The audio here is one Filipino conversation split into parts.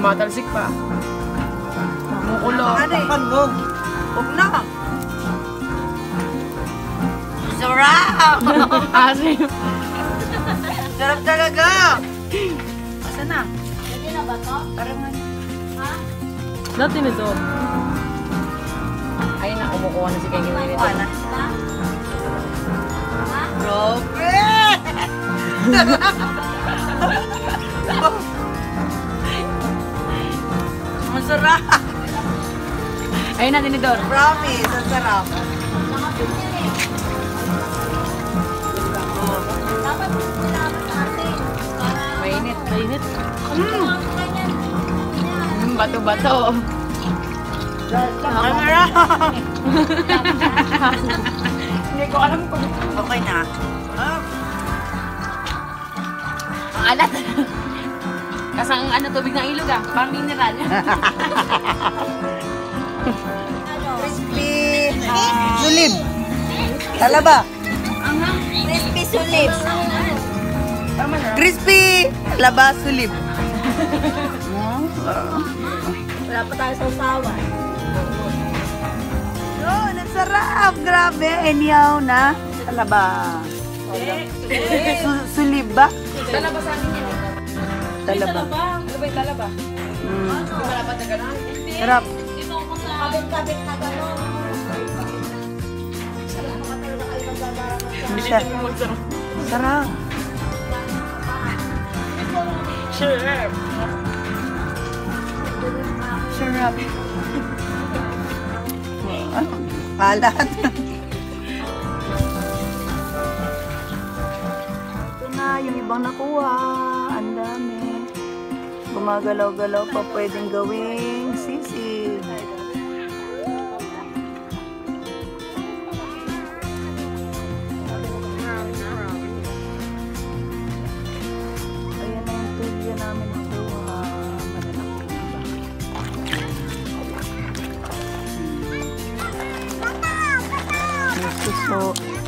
Matalsik pa. Mamukulo. Ano eh? Pan mo. Huwag na. Sarap! Asim. Sarap talaga! Asa na? Pwede na ba to? Parang ano? Ha? Dati nito. Ay na, kumukuha na si Kengi nito. Kuha na. Ha? Ha? Sarap! Ayun na, tinidor. Promise, ang sarap. Mainit, mainit. Mm. Mm, bato-bato. Ang sarap! Hindi ko alam kung... Okay na. Ah, Ang alat. Kasi ang ano, tubig ng ilog ah. Parang mineral. Crispy! Sulib! Talaba! Crispy sulip. Crispy! Talaba, sulib. Wala pa tayo sa usawan. Yun, ang sarap! Grabe! Enyaw na talaba. Su sulib ba? Talaba sa akin yan. Talaba. Ano ba yung talaba? Mm. Yung malapat na gano'n? Sarap. Ito ko sa kabit-kabit na gano'n. Hindi siya. Sarap. Sure. Sarap. Ano? Kalat. Ito na, yung ibang nakuha. Gumagalaw-galaw pa pwedeng gawing sisig. Ayan na yung tulya namin nakuha. Malalaki ba? May suso.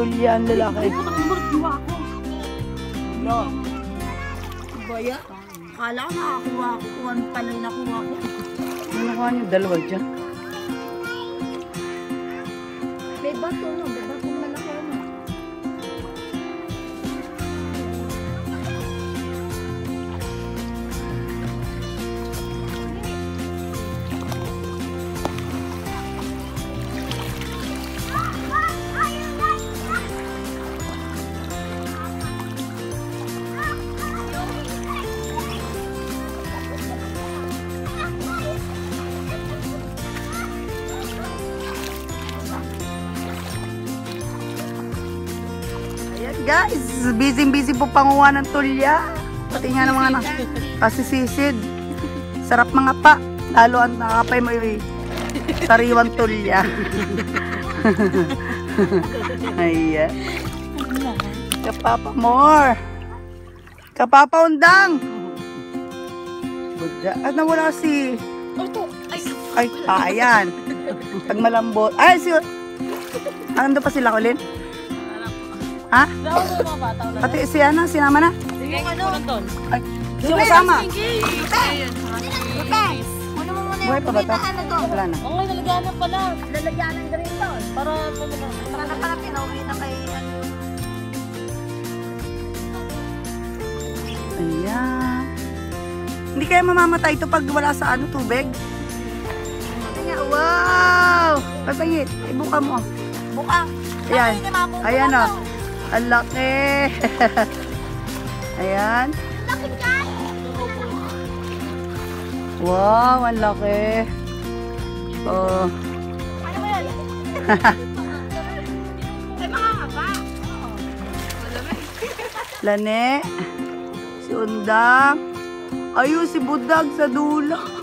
Ang tulya ang lalaki. No. Baya? Kala ko nakakuha ko. Ano pala yung nakuha ko? Ano nakuha niyo? Dalawa dyan. May bato no. Guys, busy-busy po panguha ng tulya. Pati nga ng mga na, kasisisid. Sarap mga pa. Lalo ang nakapay mo yung sariwang tulya. Ayan. Kapapa more. Kapapa undang. Buda. At nawala si... Ay, ah, ayan. Pag malambot. Ay, si... Ando pa sila kulin? Ha? Pati si ano, sinama na? Sige, ano? Ay, sino kasama? Ano Buhay pa ba to? ano to? Wala na. Oo, lalagyan na pala. Lalagyan ng green doon. Para na. Para na pala pinauwi na kay ano. Ayan. Hindi kaya mamamatay ito pag wala sa ano, tubig? Ayan, wow! Papayit, ibuka mo. Bukang. Ayan. Ayan o. Ang laki. Ayan. Wow, ang laki. Oh. Ano ba yan? Ay, mga kaba. Lane. Si Undang. Ayun, si Budag sa dulo.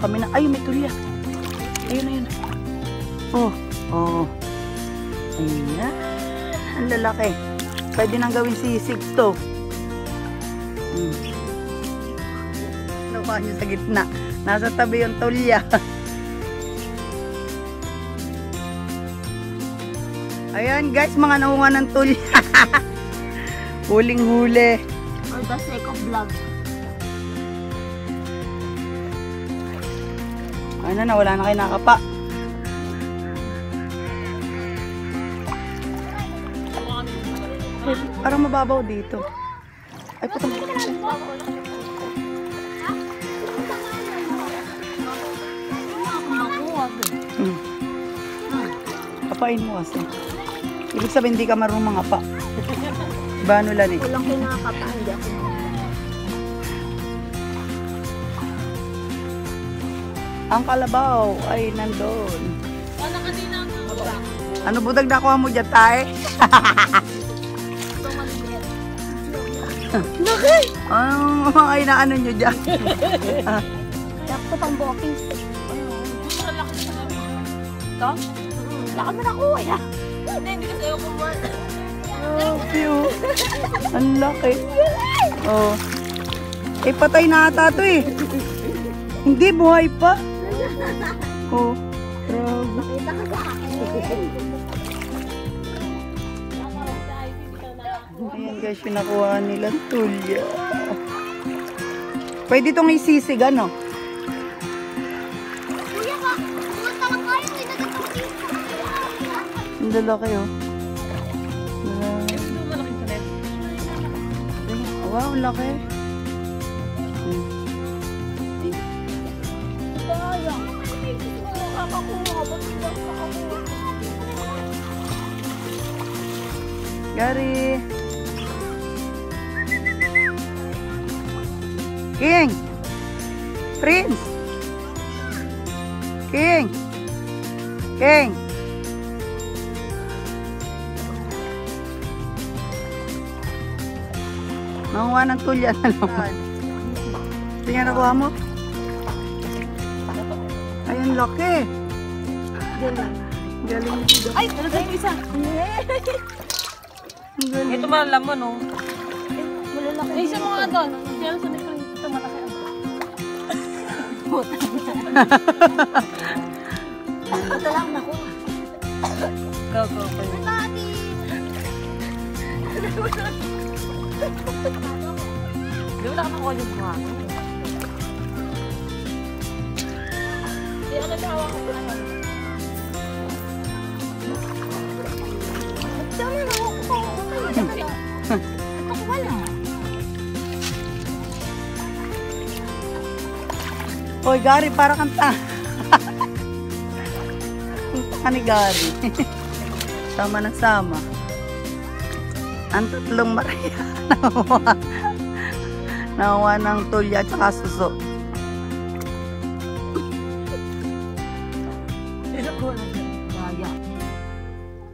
Kami na. Ay, may tulya. Ayun, ayun. Oh, oh. Ayan. Ang lalaki. Pwede nang gawin sisig to. Hmm. Nakuha niyo sa gitna. Nasa tabi yung tulya. Ayan guys, mga nangunga ng tulya. Huling huli. For the sake of vlog. Ano na, wala na kayo nakapa. Eh, parang mababaw dito. Ay, putang. Hmm. Kapain mo kasi. Ibig sabihin, hindi ka marunong mga pa. Bano lang eh. Walang kinakapa, hindi ako. Ang kalabaw ay nandun. Ano kasi na Ano budag na kuha mo dyan, tay? Maliit. Ano mga inaano nyo dyan? Dapat ang bokis. Ito? Lakad mo na kuha ya. Hindi, hindi kasi ako. Grabe oh. Ang laki. Oh. Eh, patay na ata to eh. Hindi, buhay pa. Oh. Grabe. Kita ka sa akin. Ayan guys, pinakuha nila tulya. Pwede itong isisig, ano? Ang lalaki oh. Wow, laki. Gary. King. Prince. King. King. Nanguha ng tulya na naman. Tingnan nakuha mo. Ayun, laki. Galing. Galing. Ay, talaga yung isa. Ang galing. Ito malaman, no? Malalaki. Ay, isa mo nga doon. Diyan sa likod. Ito malaki. Ito lang nakuha. Go, go, go. Tati. Di wala ka nakuha yung buha. Di, ano siya hawak ko na Dami na Hoy, Gary, para kang ta. Ang ni Gary. sama na sama. Ang tatlong Maria. Nakuha. Nakuha ng tulya at saka suso. Gaya.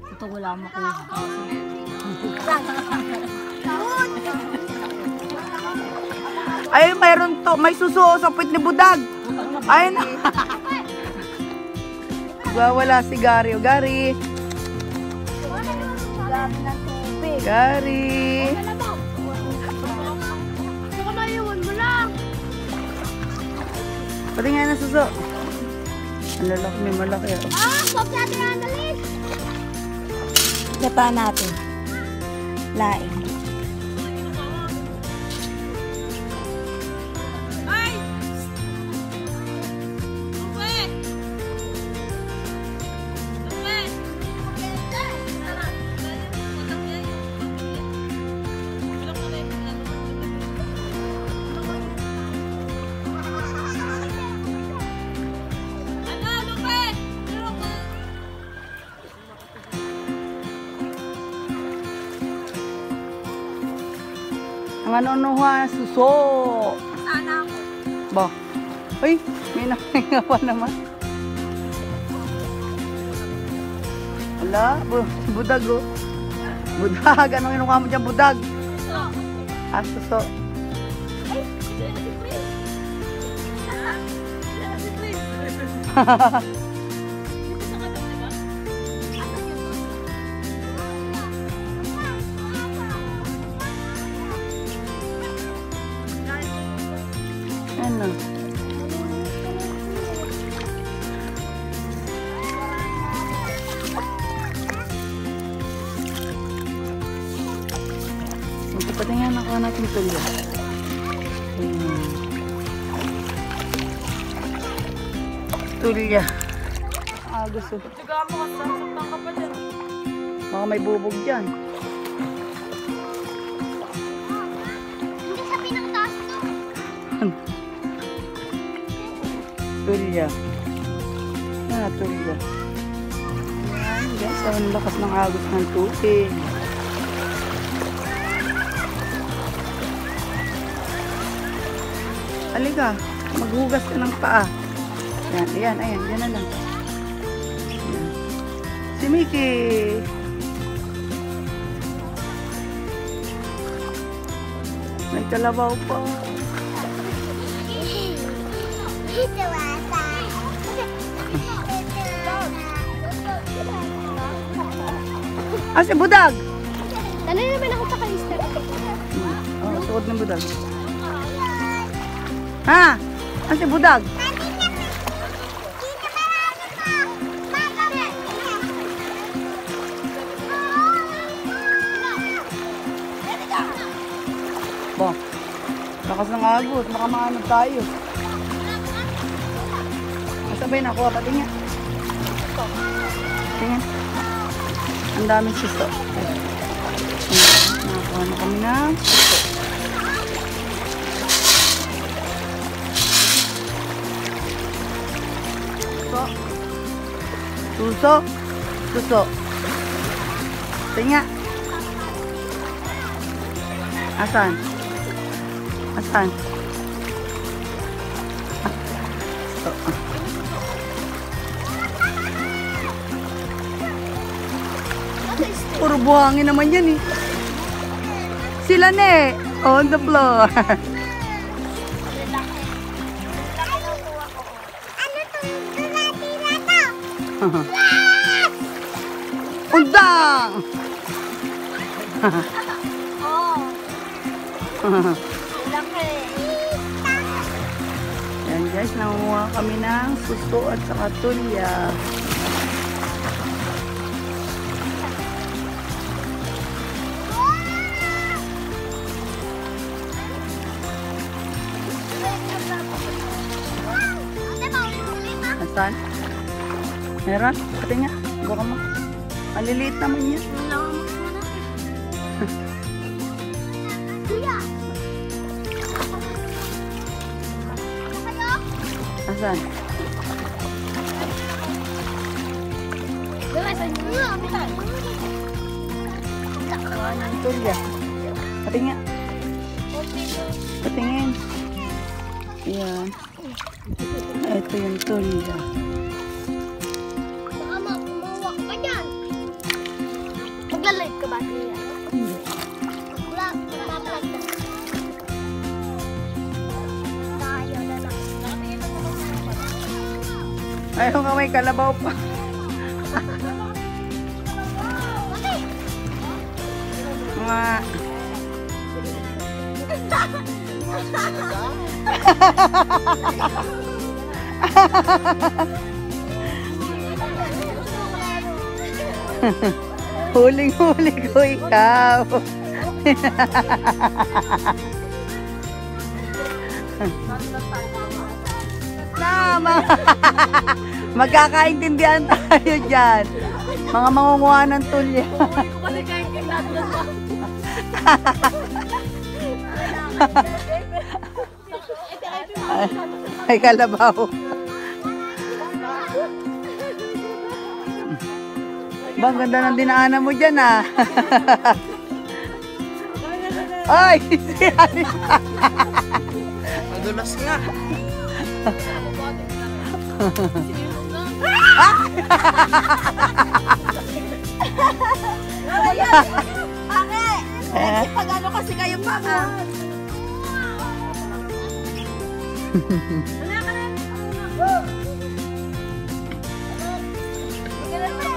Ito wala makuha. Ay, mayroon to. May suso sa puwit ni Budag. Ay, na. Wala si Gary. O, Gary. Gary. Pati nga na suso. Ang lalaki, may malaki. Oh. Ah, stop natin ang dalis. Gata natin. Laing. Ang anunuha, suso. Sana ako. Ba? Ay, may nakahinga pa naman. Wala, bu budag oh. Budag. Anong inuha mo dyan, budag? Ah, suso. Ano? Ito pati nga nakuha natin tulyo. Ayan. Tulya. Ah, gusto. Tiga mo sasaktan ka pa dyan. Baka may bubog dyan. Hindi sa pinakataas to. Tulya. Ah, tulya. Ayan, guys. Ang lakas ng agos ng tubig. Halika, maghugas ka ng paa. Ayan, ayan, ayan, yan na lang. Ayan. Si Mickey. May kalabaw pa. Ah, si Budag! Dali naman ako sa kalister. Oh, suot ng Budag. Ha? Ah, si Budag! Bo, lakas ng agos. Baka maano tayo. Masabay na ako. Pati nga. Tingnan. Ang daming sisto. Nakakuha na kami ng sisto. Suso. Suso. Suso. Tingnan. Asan? Asan? Puro buhangin naman yan eh. Sila na. On the floor. Oh. Laki. Yan guys, nanguha kami ng suso at saka tulya. Asan? Meron? Pati nga. Buka mo. Maliliit naman yan. Kuya. Asan? Dala sa inyo. Abitan. Ang tulya. Pati nga. Patingin. Yan. Ito yung tulya. Baka Magla-live ka ba? Wala. Ka. Tayo na lang. Ayaw nga may kalabaw pa. Mga... Huling-huli ko ikaw. Tama. Magkakaintindihan tayo dyan. Mga mangunguha ng tulya. Ay, kalabaw. Ba, ang ganda ng dinaanan mo dyan ah. Ay, si Anita. Madulas nga. Ate, eh, pag ano kasi kayo mga. Wala ka na. Wala ka na.